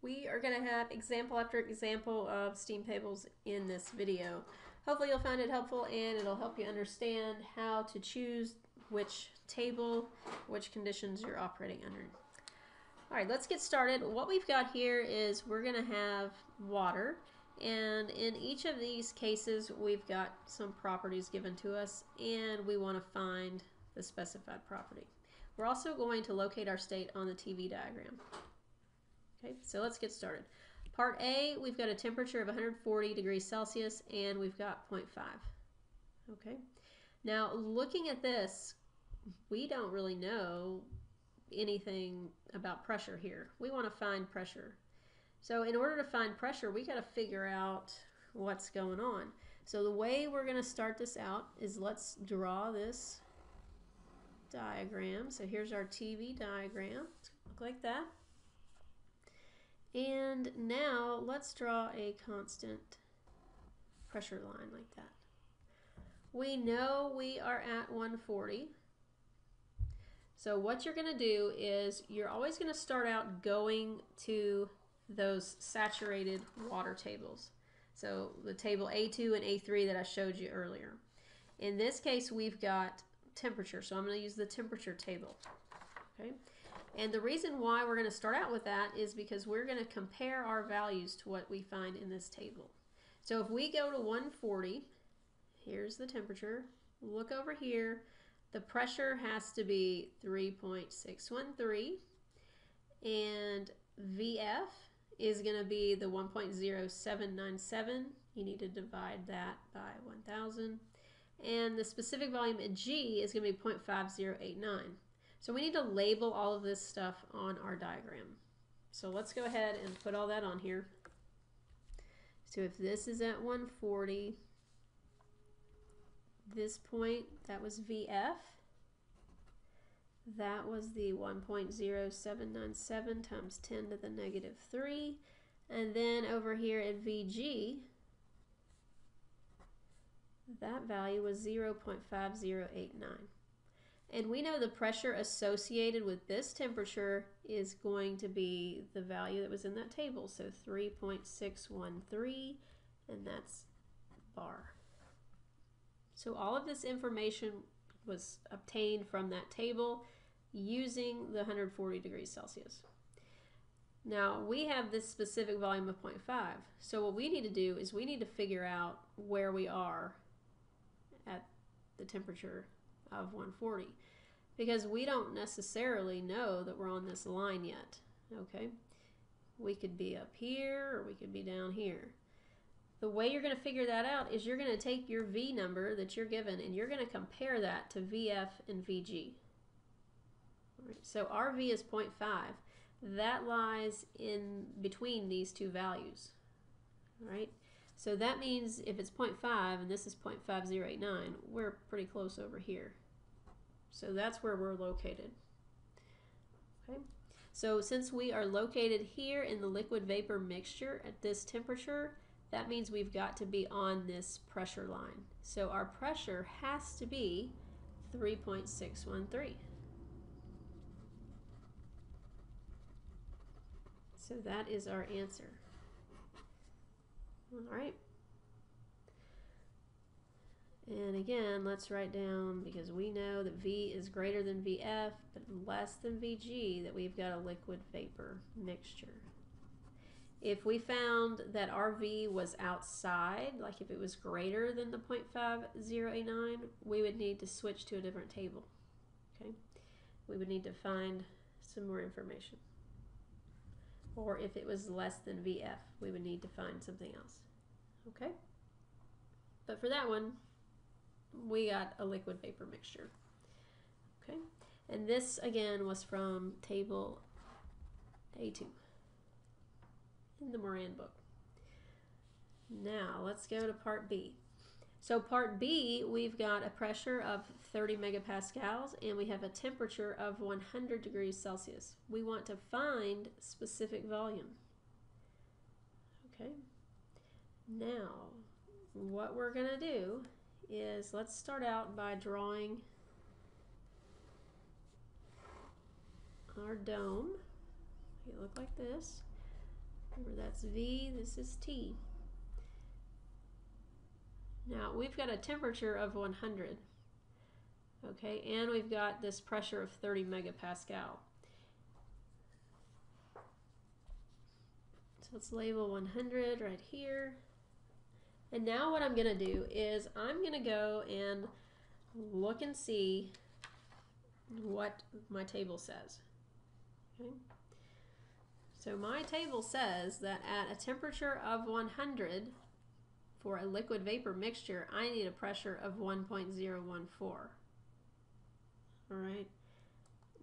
We are going to have example after example of steam tables in this video. Hopefully you'll find it helpful and it'll help you understand how to choose which table, which conditions you're operating under. All right, let's get started. What we've got here is we're going to have water and in each of these cases we've got some properties given to us and we want to find the specified property. We're also going to locate our state on the TV diagram. Okay, so let's get started. Part A, we've got a temperature of 140 degrees Celsius and we've got 0.5. Okay, now looking at this, we don't really know anything about pressure here. We want to find pressure. So in order to find pressure, we got to figure out what's going on. So the way we're going to start this out is let's draw this diagram. So here's our TV diagram. Look like that. And now let's draw a constant pressure line like that. We know we are at 140. So what you're going to do is you're always going to start out going to those saturated water tables. So the table A2 and A3 that I showed you earlier. In this case, we've got temperature. So I'm going to use the temperature table. Okay. And the reason why we're going to start out with that is because we're going to compare our values to what we find in this table. So if we go to 140, here's the temperature. Look over here. The pressure has to be 3.613 and VF is going to be the 1.0797. You need to divide that by 1,000 and the specific volume at G is going to be 0.5089. So we need to label all of this stuff on our diagram. So let's go ahead and put all that on here. So if this is at 140, this point, that was VF. That was the 1.0797 times 10 to the negative 3. And then over here at VG, that value was 0.5089. And we know the pressure associated with this temperature is going to be the value that was in that table. So 3.613, and that's bar. So all of this information was obtained from that table using the 140 degrees Celsius. Now we have this specific volume of 0.5. So what we need to do is we need to figure out where we are at the temperature of 140 because we don't necessarily know that we're on this line yet okay? We could be up here or we could be down here. The way you're going to figure that out is you're going to take your V number that you're given and you're going to compare that to VF and VG right, so our V is 0.5 that lies in between these two values. Right so that means if it's 0.5 and this is 0.5089, we're pretty close over here. So that's where we're located. Okay. So since we are located here in the liquid vapor mixture at this temperature, that means we've got to be on this pressure line. So our pressure has to be 3.613. So that is our answer. All right. And again, let's write down, because we know that V is greater than VF, but less than VG, that we've got a liquid vapor mixture. If we found that our V was outside, like if it was greater than the 0.5089, we would need to switch to a different table. Okay, We would need to find some more information or if it was less than VF, we would need to find something else. Okay? But for that one, we got a liquid vapor mixture. Okay? And this, again, was from table A2 in the Moran book. Now, let's go to part B. So part B, we've got a pressure of 30 megapascals and we have a temperature of 100 degrees Celsius. We want to find specific volume. Okay. Now, what we're going to do is let's start out by drawing our dome. It look like this. Remember that's V, this is T. Now we've got a temperature of 100. Okay, and we've got this pressure of 30 megapascal. So let's label 100 right here. And now what I'm going to do is I'm going to go and look and see what my table says. Okay. So my table says that at a temperature of 100 for a liquid vapor mixture, I need a pressure of 1.014. All right.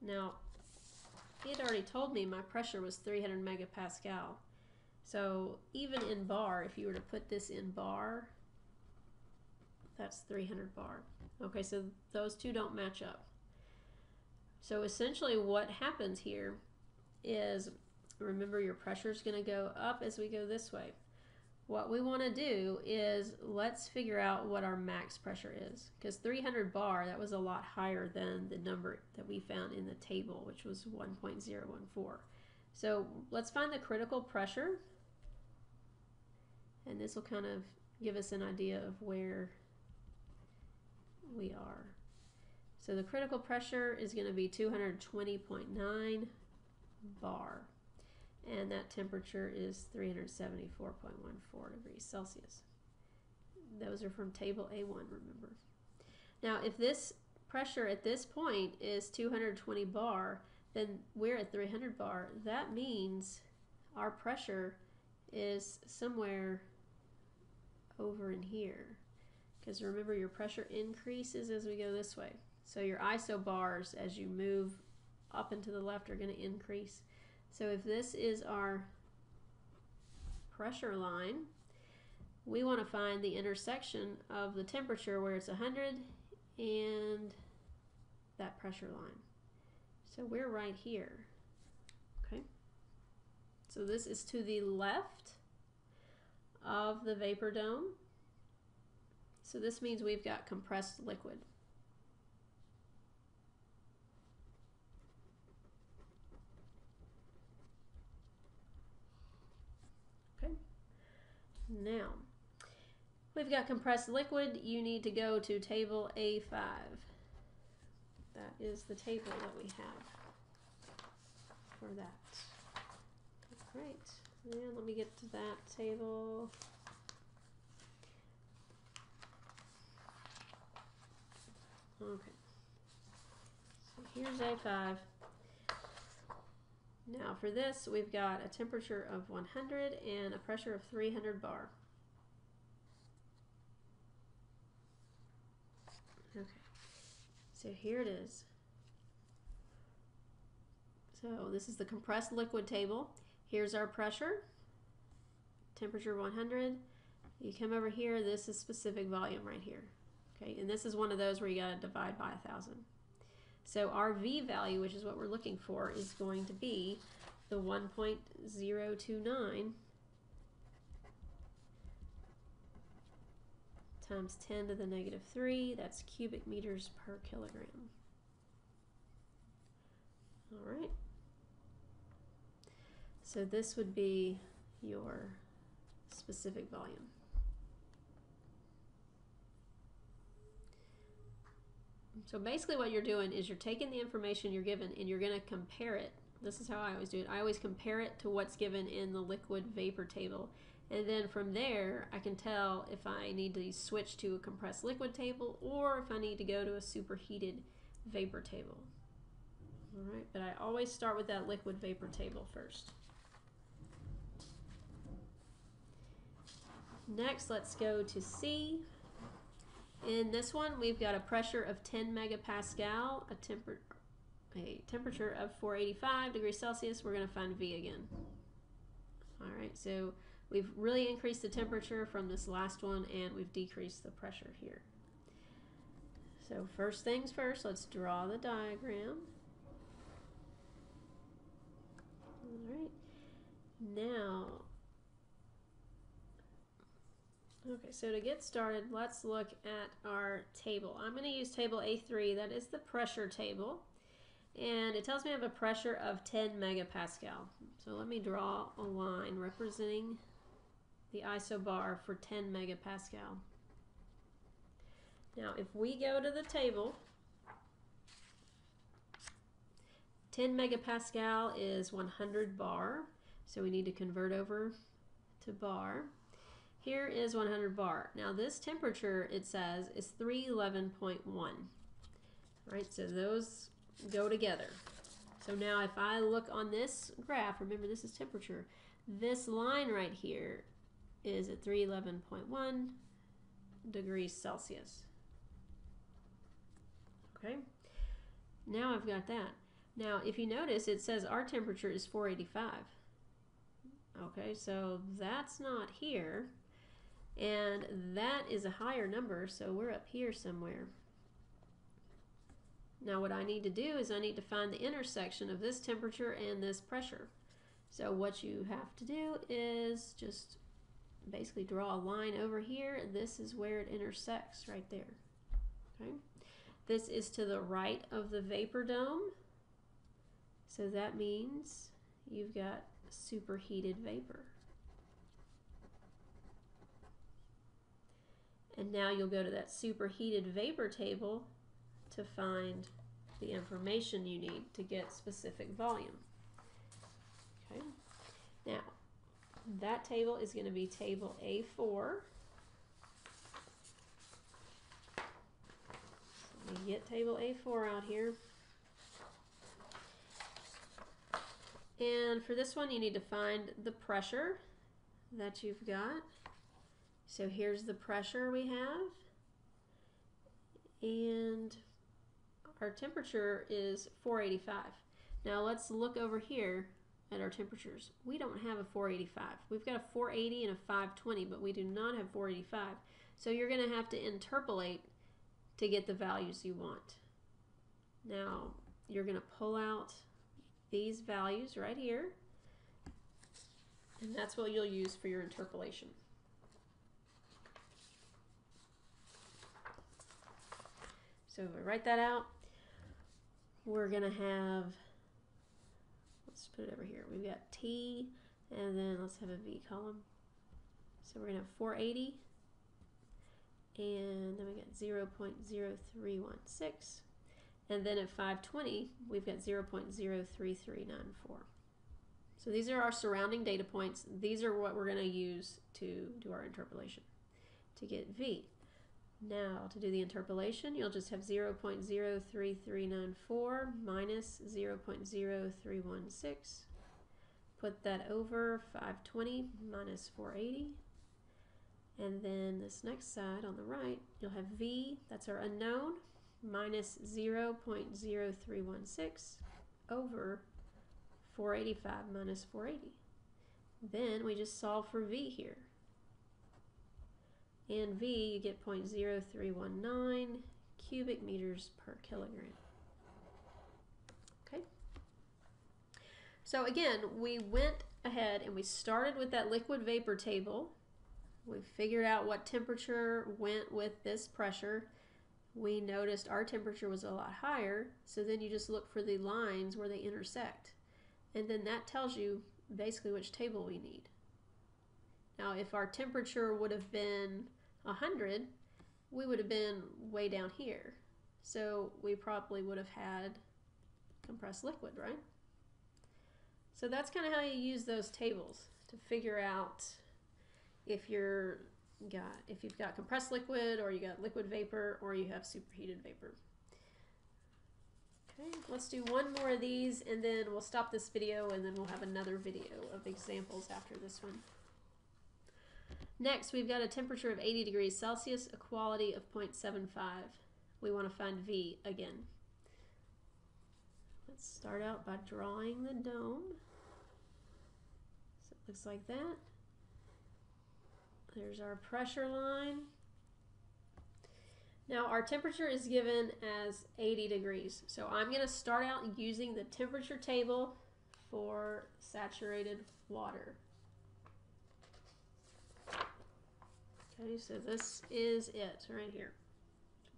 Now, he had already told me my pressure was 300 megapascal. So even in bar, if you were to put this in bar, that's 300 bar. Okay, so those two don't match up. So essentially what happens here is, remember your pressure is going to go up as we go this way. What we want to do is let's figure out what our max pressure is because 300 bar that was a lot higher than the number that we found in the table which was 1.014. So let's find the critical pressure and this will kind of give us an idea of where we are. So the critical pressure is going to be 220.9 bar and that temperature is 374.14 degrees Celsius. Those are from table A1, remember. Now, if this pressure at this point is 220 bar, then we're at 300 bar. That means our pressure is somewhere over in here. Because remember, your pressure increases as we go this way. So your isobars, as you move up and to the left, are going to increase. So if this is our pressure line, we want to find the intersection of the temperature where it's 100 and that pressure line. So we're right here. Okay. So this is to the left of the vapor dome. So this means we've got compressed liquid. Now, we've got compressed liquid. You need to go to table A5. That is the table that we have for that. Great. And let me get to that table. Okay. So here's A5. Now for this, we've got a temperature of 100 and a pressure of 300 bar. Okay, so here it is. So this is the compressed liquid table. Here's our pressure, temperature 100. You come over here, this is specific volume right here. Okay, and this is one of those where you gotta divide by a thousand. So our V value, which is what we're looking for, is going to be the 1.029 times 10 to the negative 3. That's cubic meters per kilogram. All right. So this would be your specific volume. So basically what you're doing is you're taking the information you're given and you're going to compare it. This is how I always do it. I always compare it to what's given in the liquid vapor table. And then from there, I can tell if I need to switch to a compressed liquid table or if I need to go to a superheated vapor table. All right, but I always start with that liquid vapor table first. Next, let's go to C. In this one, we've got a pressure of 10 megapascal, a, temper a temperature of 485 degrees Celsius. We're going to find V again. All right, so we've really increased the temperature from this last one, and we've decreased the pressure here. So first things first, let's draw the diagram. All right, now Okay, so to get started, let's look at our table. I'm going to use table A3, that is the pressure table. and it tells me I have a pressure of 10 megapascal. So let me draw a line representing the isobar for 10 megapascal. Now if we go to the table, 10 megapascal is 100 bar, so we need to convert over to bar. Here is 100 bar. Now this temperature, it says, is 311.1. Right, so those go together. So now if I look on this graph, remember this is temperature, this line right here is at 311.1 degrees Celsius. Okay, now I've got that. Now if you notice it says our temperature is 485. Okay, so that's not here. And that is a higher number, so we're up here somewhere. Now what I need to do is I need to find the intersection of this temperature and this pressure. So what you have to do is just basically draw a line over here. This is where it intersects right there. Okay. This is to the right of the vapor dome. So that means you've got superheated vapor. And now you'll go to that superheated vapor table to find the information you need to get specific volume. Okay. Now, that table is going to be table A4. So let me get table A4 out here. And for this one, you need to find the pressure that you've got. So here's the pressure we have. And our temperature is 485. Now let's look over here at our temperatures. We don't have a 485. We've got a 480 and a 520, but we do not have 485. So you're going to have to interpolate to get the values you want. Now you're going to pull out these values right here, and that's what you'll use for your interpolation. So if I write that out, we're going to have, let's put it over here. We've got T, and then let's have a V column. So we're going to have 480, and then we got 0 0.0316. And then at 520, we've got 0 0.03394. So these are our surrounding data points. These are what we're going to use to do our interpolation to get V. Now, to do the interpolation, you'll just have 0 0.03394 minus 0 0.0316. Put that over 520 minus 480. And then this next side on the right, you'll have V, that's our unknown, minus 0 0.0316 over 485 minus 480. Then we just solve for V here and V, you get 0.0319 cubic meters per kilogram. Okay. So again, we went ahead and we started with that liquid vapor table. We figured out what temperature went with this pressure. We noticed our temperature was a lot higher, so then you just look for the lines where they intersect. And then that tells you basically which table we need. Now, if our temperature would have been 100, we would have been way down here. So we probably would have had compressed liquid, right? So that's kind of how you use those tables to figure out if you're got if you've got compressed liquid or you got liquid vapor or you have superheated vapor. Okay, let's do one more of these and then we'll stop this video and then we'll have another video of examples after this one. Next, we've got a temperature of 80 degrees Celsius, a quality of 0.75. We want to find V again. Let's start out by drawing the dome. So it looks like that. There's our pressure line. Now our temperature is given as 80 degrees. So I'm going to start out using the temperature table for saturated water. Okay, so this is it right here.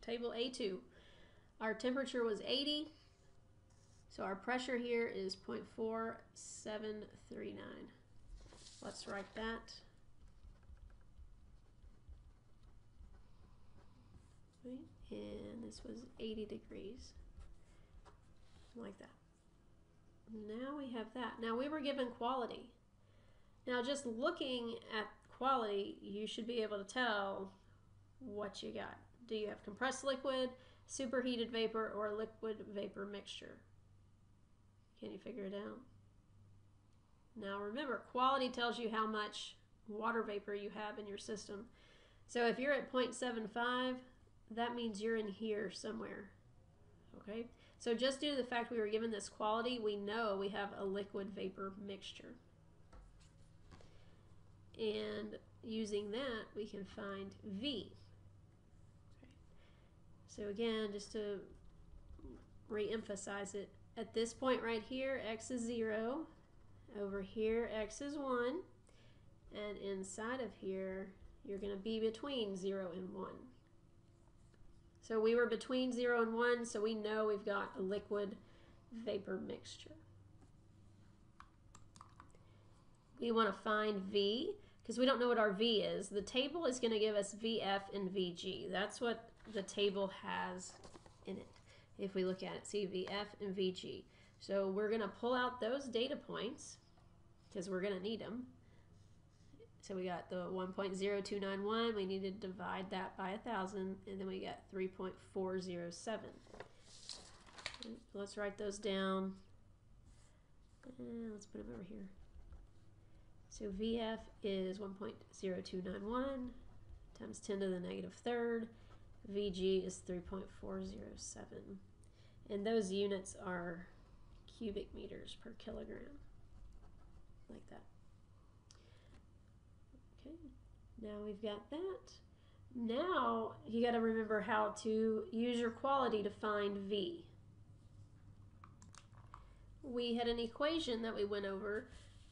Table A2. Our temperature was 80. So our pressure here is 0.4739. Let's write that. And this was 80 degrees, like that. Now we have that. Now we were given quality. Now just looking at quality, you should be able to tell what you got. Do you have compressed liquid, superheated vapor, or liquid vapor mixture? Can you figure it out? Now remember, quality tells you how much water vapor you have in your system. So if you're at 0.75, that means you're in here somewhere. Okay? So just due to the fact we were given this quality, we know we have a liquid vapor mixture. And using that, we can find V. So again, just to re-emphasize it, at this point right here, x is 0. Over here, x is 1. And inside of here, you're going to be between 0 and 1. So we were between 0 and 1, so we know we've got a liquid vapor mixture. We want to find V, because we don't know what our V is. The table is going to give us VF and VG. That's what the table has in it, if we look at it. See, VF and VG. So we're going to pull out those data points, because we're going to need them. So we got the 1.0291, we need to divide that by 1,000, and then we got 3.407. Let's write those down. And let's put them over here. So VF is 1.0291 times 10 to the negative third. VG is 3.407. And those units are cubic meters per kilogram, like that. Okay, now we've got that. Now you got to remember how to use your quality to find V. We had an equation that we went over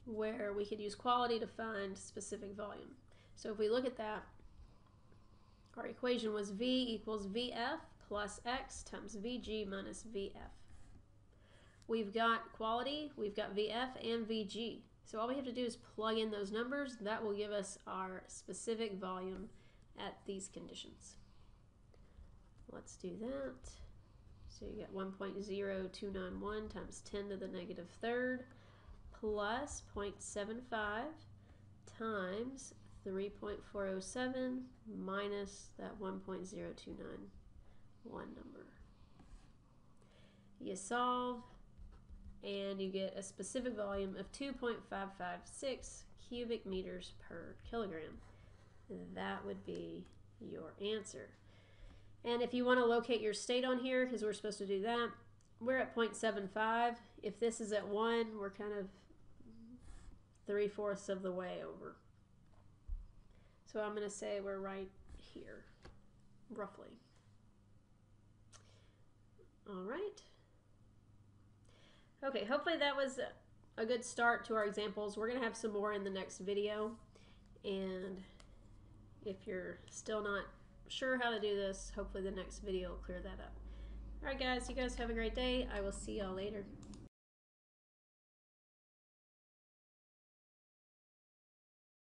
where we could use quality to find specific volume. So if we look at that, our equation was V equals VF plus X times VG minus VF. We've got quality, we've got VF and VG. So all we have to do is plug in those numbers. That will give us our specific volume at these conditions. Let's do that. So you get 1.0291 times 10 to the negative third plus 0.75 times 3.407 minus that 1.0291 number. You solve and you get a specific volume of 2.556 cubic meters per kilogram. That would be your answer. And if you want to locate your state on here, because we're supposed to do that, we're at 0.75. If this is at 1, we're kind of three-fourths of the way over. So I'm going to say we're right here, roughly. All right. Okay, hopefully that was a good start to our examples. We're going to have some more in the next video. And if you're still not sure how to do this, hopefully the next video will clear that up. Alright guys, you guys have a great day. I will see y'all later.